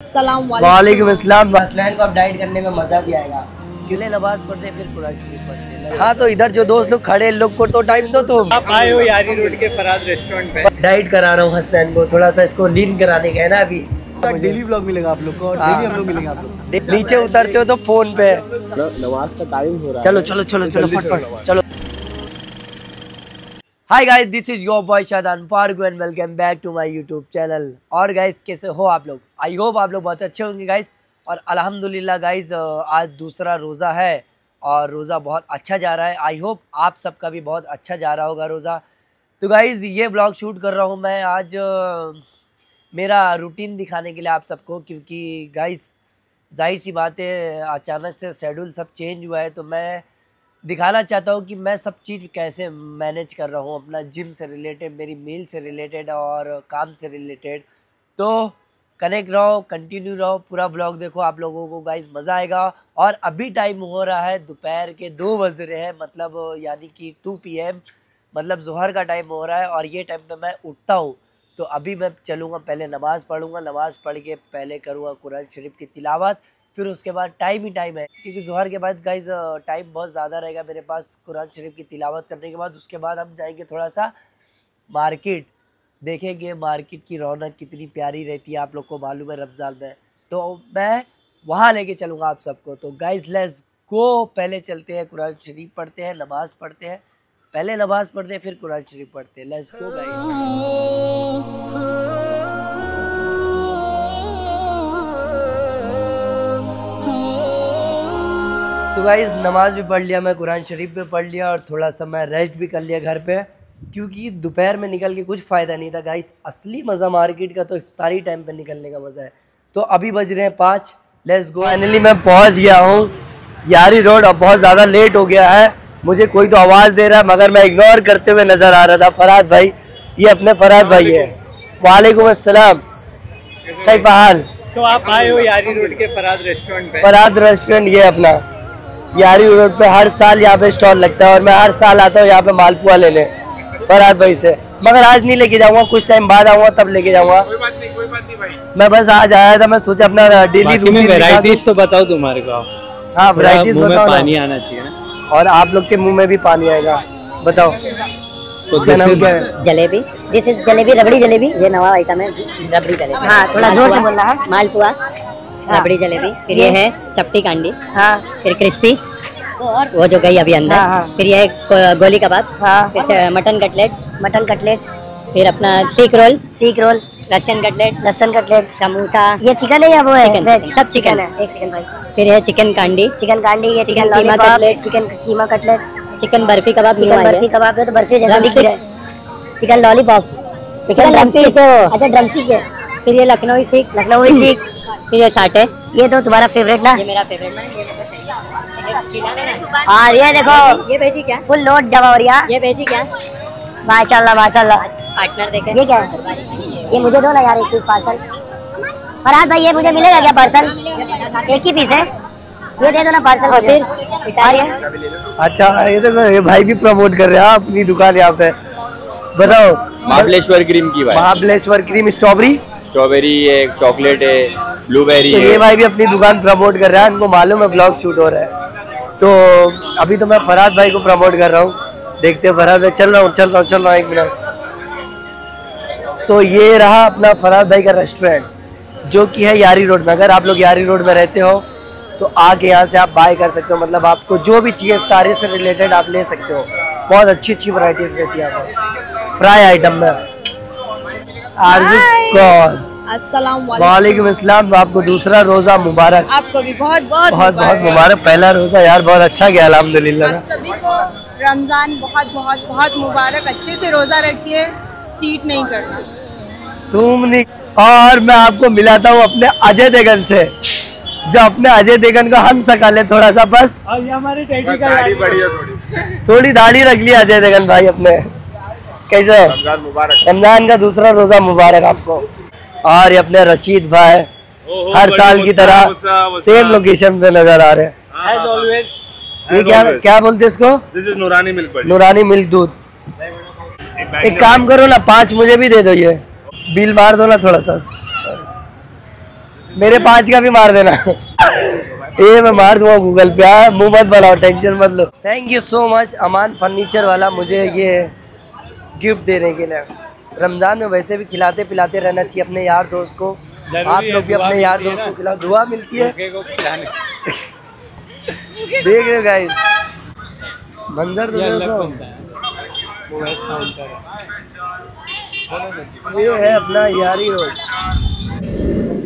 वालेकुम अस्सलाम। असलैन को अब डाइट करने में मज़ा भी आएगा। क्यों नमाज़ पढ़ते फिर कुरान शरीफ पढ़ते? हाँ तो इधर जो दोस्त लोग खड़े लोग को तो टाइम दो तुम। आप आए हो यारी रोड के फराज रेस्टोरेंट पे। डाइट करा रहा हूँ हसनैन को थोड़ा सा इसको लीन कराने का है ना अभी। डेली व्लॉग मिलेगा आप लोग को और। डेली हम लोग मिलेंगे आप लोग। नीचे उतरते हो तो फ़ोन पे। नमाज़ का टाइम हो रहा है। चलो चलो चलो चलो फटफट। चलो। Hi guys this is your boy Shadan Farooq and welcome back to my YouTube channel और गाइस कैसे हो आप लोग? आई होप आप लोग बहुत अच्छे होंगे गाइस और अल्हम्दुलिल्लाह गाइस आज दूसरा रोज़ा है और रोज़ा बहुत अच्छा जा रहा है। आई होप आप सबका भी बहुत अच्छा जा रहा होगा रोज़ा। तो गाइस ये ब्लॉग शूट कर रहा हूँ मैं आज मेरा रूटीन दिखाने के लिए आप सबको क्योंकि गाइज़ ज़ाहिर सी बात है, अचानक से शेड्यूल सब चेंज हुआ है तो मैं दिखाना चाहता हूँ कि मैं सब चीज़ कैसे मैनेज कर रहा हूँ, अपना जिम से रिलेटेड मेरी मील से रिलेटेड और काम से रिलेटेड तो कनेक्ट रहो कंटिन्यू रहो, पूरा ब्लॉग देखो आप लोगों को गाइस मज़ा आएगा। और अभी टाइम हो रहा है, दोपहर के दो बज रहे हैं मतलब यानी कि टू पीएम मतलब जोहर का टाइम हो रहा है और ये टाइम पे मैं उठता हूँ। तो अभी मैं चलूँगा, पहले नमाज़ पढ़ूँगा, नमाज़ पढ़ के पहले करूँगा कुरान शरीफ की तिलावत फिर उसके बाद टाइम ही टाइम है क्योंकि जोहर के बाद गाइज़ टाइम बहुत ज़्यादा रहेगा मेरे पास कुरान शरीफ की तिलावत करने के बाद उसके बाद हम जाएँगे थोड़ा सा मार्केट देखेंगे मार्केट की रौनक कितनी प्यारी रहती है आप लोग को मालूम है रमज़ान में तो मैं वहाँ लेके चलूँगा आप सबको तो गाइज़ लेट्स गो पहले चलते हैं कुरान शरीफ पढ़ते हैं नमाज़ पढ़ते हैं पहले नमाज़ पढ़ते हैं फिर कुरान शरीफ पढ़ते हैं लेट्स गो गाइज़ तो गाइज़ नमाज़ भी पढ़ लिया मैं कुरान शरीफ भी पढ़ लिया और थोड़ा सा मैं रेस्ट भी कर लिया घर पे क्योंकि दोपहर में निकल के कुछ फ़ायदा नहीं था गाइस असली मज़ा मार्केट का तो इफ्तारी टाइम पे निकलने का मज़ा है। तो अभी बज रहे हैं पाँच लेट्स गो फाइनली मैं पहुँच गया हूँ। यारी रोड अब बहुत ज़्यादा लेट हो गया है। मुझे कोई तो आवाज़ दे रहा है मगर मैं इग्नोर करते हुए नज़र आ रहा था। फराज भाई ये अपने फराज भाई है। वालेकुम अस्सलाम। कई हाल? तो आप आए हो यारी रोड के फराज रेस्टोरेंट पे। फराद रेस्टोरेंट ये अपना। यारी रोड पे हर साल यहाँ पे स्टॉल लगता है और मैं हर साल आता हूँ यहाँ पे मालपुआ लेने फराद भाई से। मगर आज नहीं लेके जाऊँगा कुछ टाइम बाद आऊँगा तब लेके जाऊँगा। मैं बस आज आया था मैं सोचा अपना डेली वेराइटीज तो बताओ तुम्हारे को हाँ में बताओ पानी आना चाहिए और आप लोग के मुँह में भी पानी आएगा बताओ। तो इसका नाम जैसे- क्या है? Jalebi. This is jalebi rabri jalebi. ये नवा आइटम है रबड़ी जलेबी। हाँ थोड़ा ज़ोर से बोलना है। मालपुआ। रबड़ी जलेबी फिर ये है चपटी कांडी। हाँ। फिर क्रिस्पी। वो जो गई अभी अंदर। हाँ, हाँ। फिर ये गोली कबाब। हाँ। फिर मटन कटलेट। Mutton cutlet. फिर अपना seekh roll. Seekh roll. Russian cutlet. लहसुन कटलेट। समोसा। ये चिकन है या वो है? Chicken, veg? सब चिकन। है। एक सेकंड भाई। फिर है चिकन कांडी। चिकन कांडी ये chicken keema cutlet. Chicken keema cutlet. Chicken barfi kebab chicken barfi kebab है तो बर्फ़ी जैसा दिख रहा है। Chicken lollipop chicken drumstick drumstick. अच्छा ड्रमस्टिक है। फिर ये लखनऊ सीख। लखनऊ सीख। ये साटे ये तो तुम्हारा फेवरेट ना? ये मेरा फेवरेट है। चाहिए और ये देखो ये भेजी क्या? फुल लोड जमा हो रही ये भेजी क्या? माशाल्लाह माशाल्लाह। पार्टनर देखे। ये क्या है? ये मुझे दो ना यार एक पीस पार्सल फरहाद भाई ये मुझे मिलेगा क्या पार्सल एक ही पीस है। ये दे दो ना पार्सल और फिर? फिर और ये? अच्छा ये तो ये भाई भी प्रमोट कर रहे हैं। हाँ, अपनी दुकान यहाँ पे। बताओ। महाबलेश्वर क्रीम की भाई। महाबलेश्वर क्रीम स्ट्रॉबेरी स्ट्रॉबेरी है चॉकलेट है। ब्लूबेरी तो ये भाई भी अपनी दुकान प्रमोट कर रहा है उनको मालूम है ब्लॉग शूट हो रहा है। तो अभी तो मैं फराद भाई को प्रमोट कर रहा हूँ। देखते हैं फराद भाई चल रहा हूँ चल रहा हूँ चल रहा हूँ एक मिनट। तो ये रहा अपना फराद भाई का रेस्टोरेंट जो कि है यारी रोड में। अगर आप लोग यारी रोड में रहते हो तो आके यहाँ से आप बाय कर सकते हो। मतलब आपको जो भी चाहिए इफ्तारी से रिलेटेड आप ले सकते हो। बहुत अच्छी अच्छी वैरायटीज रहती है यहाँ पर। फ्राई आइटम में। आरज़ू कौन? अस्सलाम वालेकुम असलम आपको दूसरा रोजा मुबारक। आपको भी बहुत बहुत बहुत बहुत मुबारक। पहला रोजा यार बहुत अच्छा गया अल्हम्दुलिल्लाह। ना सभी को रमज़ान बहुत बहुत बहुत मुबारक। अच्छे से रोजा रखिए चीट नहीं करना। तुम नहीं और मैं आपको मिलाता हूँ अपने अजय देगन से। जो अपने अजय देगन को हम सका ले थोड़ा सा बस। और ये हमारे थोड़ी। दाढ़ी रख ली अजय देगन भाई अपने। कैसे? मुबारक। रमज़ान का दूसरा रोजा मुबारक आपको। और ये अपने रशीद भाई हर साल की तरह सेम लोकेशन पे नज़र आ रहे हैं। एज ऑलवेज ये क्या क्या बोलते हैं इसको? नूरानी मिल्क नूरानी मिल्क दूध एक काम करो ना पाँच मुझे भी दे दो ये। बिल मार दो ना थोड़ा सा। मेरे पाँच का भी मार देना। ये मैं मार दूँगा गूगल पे हाँ, मुँह मत बनाओ टेंशन मत लो। Thank you so much Aman furniture वाला मुझे ये गिफ्ट देने के लिए। रमज़ान में वैसे भी खिलाते पिलाते रहना चाहिए अपने यार दोस्त को। आप लोग भी अपने यार दोस्त को खिलाओ दुआ मिलती है। देख रहे हो गाइस मंजर तो देखो। ये है अपना यारी रोड।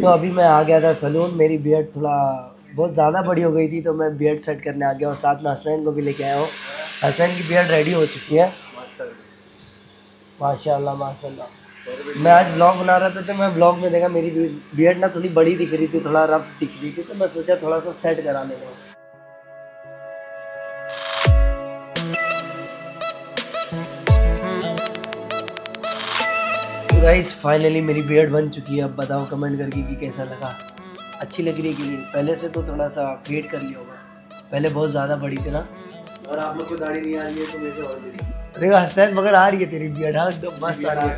तो अभी मैं आ गया था सलून मेरी बियड थोड़ा बहुत ज़्यादा बड़ी हो गई थी तो मैं बियड सेट करने आ गया और साथ में हसनैन को भी लेके आया हूँ। हसनैन की बियड रेडी हो चुकी है। माशाल्लाह माशाल्लाह। मैं आज ब्लॉग बना रहा था तो मैं ब्लॉग में देखा मेरी बियड ना थोड़ी बड़ी दिख रही थी, थोड़ा रफ दिख रही थी तो मैं सोचा थोड़ा सा सेट करा लेगा गाइस फाइनली मेरी बियड बन चुकी है। अब बताओ कमेंट करके कि कैसा लगा। अच्छी लग रही है कि पहले से तो थोड़ा सा फेड कर लिया होगा। पहले बहुत ज़्यादा बड़ी थी ना। और आप लोग को दाढ़ी नहीं आ रही है तो मेरे से और भी देखो हसनैन मगर आ रही है तेरी बियड हाँ एकदम मस्त आ रही है।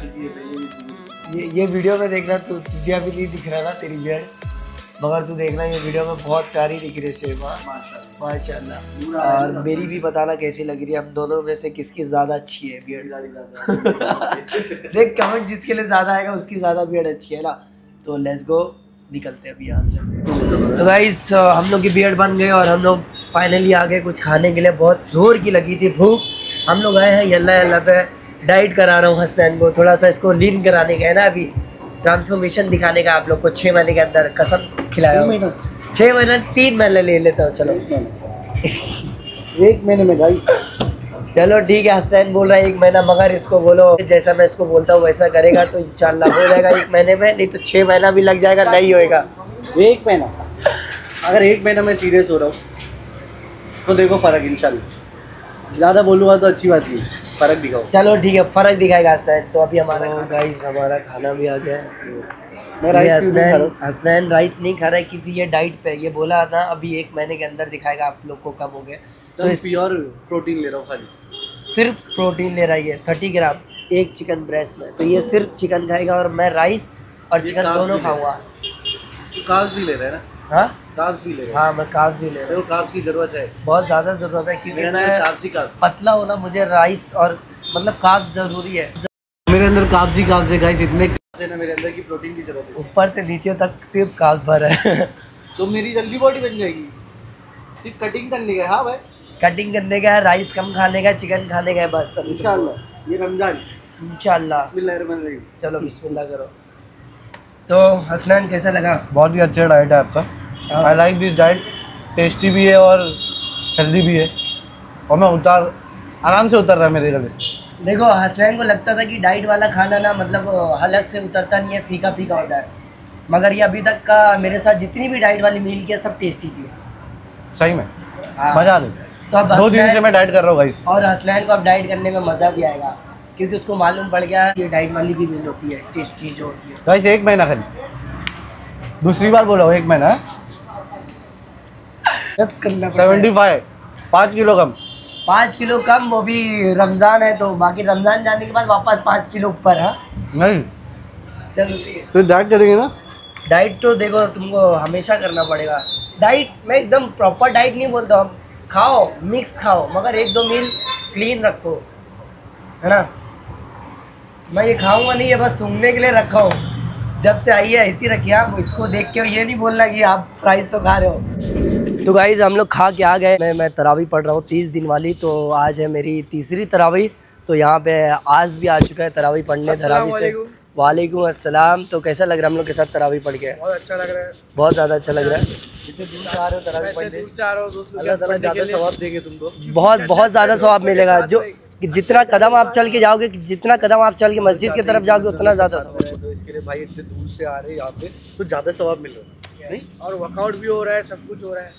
ये ये वीडियो में देखना तू तुझे अभी नहीं दिख रहा ना तेरी बियड मगर तू देखना ये वीडियो में बहुत प्यारी दिख रही है शेमा माशाल्लाह। और मेरी भी बताना कैसी लग रही है हम दोनों में से किसकी ज़्यादा अच्छी है बियड देख कमेंट जिसके लिए ज़्यादा आएगा उसकी ज़्यादा बियड अच्छी है ना। तो लेट्स गो निकलते हैं अभी यहाँ से। तो गाइस हम लोग की बियड बन गए और हम लोग फाइनली आ गए कुछ खाने के लिए। बहुत ज़ोर की लगी थी भूख। हम लोग आए हैं यल्ला यल्ला पे डाइट करा रहा हूँ हसनैन को। थोड़ा सा इसको लीन कराने का है ना अभी। ट्रांसफॉर्मेशन दिखाने का आप लोग को छः महीने के अंदर कसम खिलाया। छः महीने? तीन महीने ले लेता हूँ चलो। एक महीने। में गाइस चलो ठीक है हसनैन बोल रहा है एक महीना मगर इसको बोलो। जैसा मैं इसको बोलता हूँ वैसा करेगा तो इंशाल्लाह हो जाएगा एक महीने में नहीं तो छः महीना भी लग जाएगा नहीं होएगा। एक महीना। अगर एक महीना में सीरियस हो रहा हूँ तो देखो फ़र्क इंशाल्लाह। ज़्यादा बोलूँगा तो अच्छी बात नहीं फ़र्क दिखाओ। चलो ठीक है फ़र्क दिखाएगा हसनैन। तो अभी हमारा गाइस हमारा खाना भी आ गया। है? हसनैन हूँ? राइस नहीं खा रहा है क्योंकि ये डाइट पे ये बोला था अभी एक महीने के अंदर दिखाएगा आप लोग को कम हो गया। तो तो इस प्योर प्रोटीन ले रहा हूँ खाली। सिर्फ़ प्रोटीन ले रहा है ये थर्टी ग्राम एक चिकन ब्रेस्ट में। तो ये सिर्फ़ चिकन खाएगा और मैं राइस और चिकन दोनों खाऊँगा। कार्ब्स भी ले रहे हैं ना? हाँ? कार्ब्स भी ले रहे हाँ। मैं कार्ब भी ले रहा हूँ। देखो कार्ब्स की ज़रूरत है? बहुत ज़्यादा ज़रूरत है क्योंकि मैं कार्ब्स ही कार्ब्स पतला होना मुझे राइस और मतलब कार्ब ज़रूरी है। मेरे अंदर काब्स ही काब्स है गाइस इतने है ना मेरे अंदर की प्रोटीन की ज़रूरत है। ऊपर से नीचे तक सिर्फ़ कार्ब भर है। तो मेरी जल्दी बॉडी बन जाएगी। सिर्फ़ कटिंग करने का हाँ। भाई। कटिंग करने का है राइस कम खाने का चिकन खाने का है बस। अभी इंशाल्लाह। ये रमज़ान। इंशाल्लाह। चलो बिस्मिल्लाह करो। तो हसनैन कैसा लगा? बहुत ही अच्छा डाइट है आपका। I like this diet tasty भी है और हेल्दी भी है। और मैं उतार आराम से उतर रहा है मेरे गले से। देखो हसनैन को लगता था कि डाइट वाला खाना ना मतलब हलक से उतरता नहीं है फीका फीका होता है। मगर ये अभी तक का मेरे साथ जितनी भी डाइट वाली मील किया सब टेस्टी थी। सही में। हाँ। मज़ा आ तो अब दो दिन से मैं डाइट कर रहा हूँ गाइस और हसनैन को अब डाइट करने में मज़ा भी आएगा। क्योंकि उसको मालूम पड़ गया कि डाइट वाली भी मील होती है टेस्टी जो होती है। गाइस एक महीना खाली। दूसरी बार बोला हूँ एक महीना अब करना पड़ता है। सेवेंटी फाइव पाँच किलो कम। पाँच किलो कम वो भी रमज़ान है तो बाकी रमज़ान जाने के बाद वापस पाँच किलो ऊपर है। नहीं। चलो है। फिर डाइट करेंगे ना? डाइट तो देखो तुमको हमेशा करना पड़ेगा। डाइट मैं एकदम प्रॉपर डाइट नहीं बोलता हूँ। खाओ मिक्स खाओ मगर एक दो मील क्लीन रखो है ना? मैं ये खाऊँगा नहीं ये बस सूंघने के लिए रखा हूँ। जब से आई है ऐसी रखी आप इसको देख के ये नहीं बोलना कि आप फ्राइज तो खा रहे हो। तो गाइज़ हम लोग खा के आ गए। मैं मैं तरावी पढ़ रहा हूँ तीस दिन वाली तो आज है मेरी तीसरी तरावी। तो यहाँ पे आज भी आ चुका है तरावी पढ़ने तरावी से। वालेकुम। अस्सलाम। तो कैसा लग रहा है हम लोग के साथ तरावी पढ़ के? बहुत अच्छा लग रहा है। बहुत ज़्यादा अच्छा लग रहा है। बहुत बहुत ज़्यादा स्वाब मिलेगा। जो कि जितना कदम आप चल के जाओगे कि जितना कदम आप चल के मस्जिद की तरफ़ जाओगे उतना ज़्यादा तो इसके लिए भाई इतने दूर से आ रहे हैं यहाँ पे तो ज़्यादा सवाब मिल रहा है। और वर्कआउट भी हो रहा है सब कुछ हो रहा है।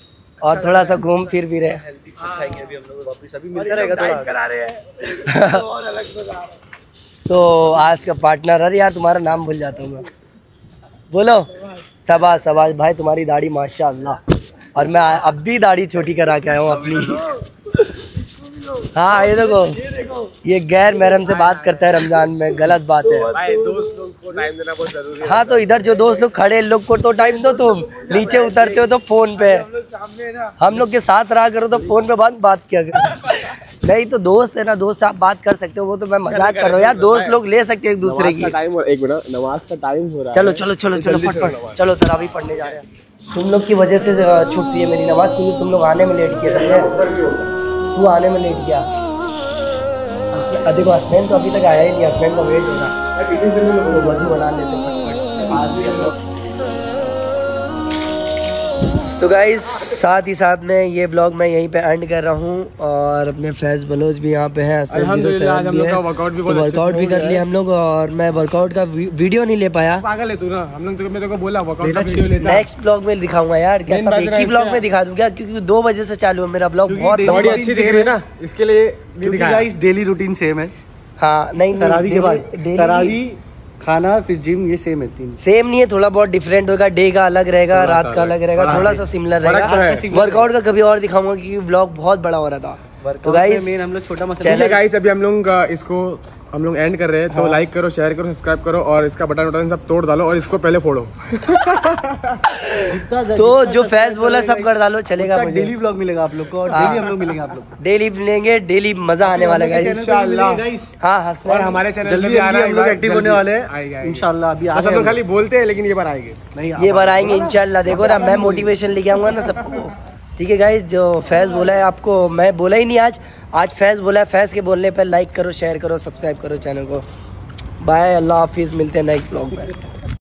और थोड़ा सा घूम फिर भी रहे। हेल्दी फ़ूड खाएँगे अभी हम लोग वापस। अभी मिलता रहेगा थोड़ा। करा रहे हैं। रहा है। तो आज का पार्टनर अरे यार तुम्हारा नाम भूल जाता हूँ मैं। बोलो। सबाज सबाज भाई तुम्हारी दाढ़ी माशा और मैं अब भी दाढ़ी छोटी करा के आया हूँ अपनी। हाँ ये देखो। ये गैर महरम से बात करता है रमज़ान में गलत बात है। भाई दोस्त लोग को टाइम देना बहुत ज़रूरी है। हाँ तो इधर जो दोस्त लोग खड़े लोग को तो टाइम दो तुम। नीचे उतरते हो तो फ़ोन पे। हम लोग के साथ रहा करो तो फ़ोन पे बात बात किया करो। नहीं तो दोस्त है ना दोस्त आप बात कर सकते हो वो तो मैं मज़ाक कर रहा हूँ यार। दोस्त लोग ले सकते हैं एक दूसरे की टाइम एक मिनट नमाज़ का टाइम हो रहा चलो चलो चलो चलो फटफट। चलो तरावी पढ़ने जा रहे हैं। तुम लोग की वजह से छूट रही है मेरी नमाज़ क्योंकि तुम लोग आने में लेट किए तू आने में लेट गया हस्बैंड देखो हसनैन तो अभी तक आया ही नहीं हस्बैंड का वेट होगा वज़ू बना लेते आज तो गाइस साथ ही साथ में ये ब्लॉग मैं यहीं पे एंड कर रहा हूँ और अपने फैज बलोच भी यहाँ पे हैं हसन अल्हम्दुलिल्लाह, 07 आज हम भी भी तो वर्कआउट भी कर लिया हम लोग और मैं वर्कआउट का वीडियो नहीं ले पाया। पागल है तू ना हम लोग मैं को बोला वर्कआउट का वीडियो लेता। नेक्स्ट ब्लॉग में दिखाऊँगा यार एक ही ब्लॉग में दिखा दूँ क्या? क्योंकि दो बजे से चालू है मेरा ब्लॉग बहुत बॉडी अच्छी दिख रही है ना इसके लिए भी डेली रूटीन सेम है हाँ। नहीं तरावी के बाद तरावी खाना फिर जिम ये सेम है तीन। सेम नहीं है थोड़ा बहुत डिफरेंट होगा डे का अलग रहेगा रात का अलग। रहेगा थोड़ा सा सिमिलर फ़र्क तो है। रहेगा वर्कआउट का कभी और दिखाऊँगा क्योंकि ब्लॉग बहुत बड़ा हो रहा था। तो गाइस मेन हम लोग छोटा मसला गाइस अभी हम लोग इसको हम लोग एंड कर रहे हैं तो लाइक करो शेयर करो सब्सक्राइब करो और इसका बटन बटन सब तोड़ डालो और इसको पहले फोड़ो। तो जो फैज बोला सब कर डालो चलेगा डेली व्लॉग मिलेगा आप लोग को और हाँ। डेली हम लोग मिलेंगे आप लोग डेली मिलेंगे डेली मज़ा आने वाला है इंशाल्लाह। हाँ हंसना और हमारे चैनल जल्दी आ रहा है हम लोग एक्टिव होने वाले हैं। इंशाल्लाह अभी हम लोग खाली बोलते हैं लेकिन ये बार आएँगे। नहीं ये बार आएँगे इंशाल्लाह। देखो ना मैं मोटिवेशन लेके आऊँगा ना सबको। ठीक है गाइज़ जो फैज बोला है आपको, मैं बोला ही नहीं आज। आज फैज बोला है, फैज के बोलने पर लाइक करो शेयर करो सब्सक्राइब करो चैनल को। बाय अल्लाह हाफिज़, मिलते हैं नेक्स्ट ब्लॉग में।